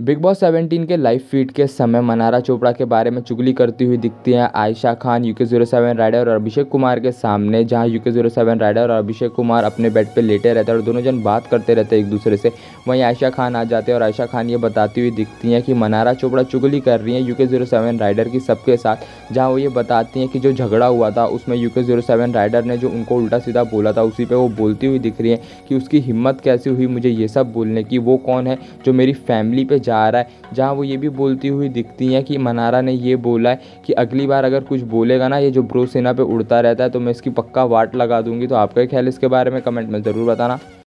Big Boss seventeen के live feed के समय मनारा चोपड़ा के बारे में चुगली करती हुई दिखती हैं Ayesha Khan UK zero seven rider और अभिषेक कुमार के सामने, जहाँ यूके ज़ीरो सेवन राइडर और अभिषेक कुमार अपने बेड पे लेटे रहते हैं और दोनों जन बात करते रहते हैं एक दूसरे से। वहीं आयशा खान आ जाते हैं और आयशा खान ये बताती हुई दिखती हैं कि मनारा चोपड़ा चुगली कर रही हैं यूके ज़ीरो सेवन राइडर की सबके साथ, जहाँ वो ये बताती हैं कि जो झगड़ा हुआ था, उसमें यूके ज़ीरो सेवन राइडर ने जो उनको उल्टा सीधा बोला था, उसी पर वो बोलती हुई दिख रही है कि उसकी हिम्मत कैसी हुई मुझे ये सब बोलने की, वो कौन है जो मेरी फैमिली पे जा रहा है। जहाँ वो ये भी बोलती हुई दिखती हैं कि मनारा ने ये बोला है कि अगली बार अगर कुछ बोलेगा ना, ये जो ब्रो सेना पे उड़ता रहता है तो मैं इसकी पक्का वाट लगा दूँगी। तो आपका ख्याल इसके बारे में? कमेंट में ज़रूर बताना।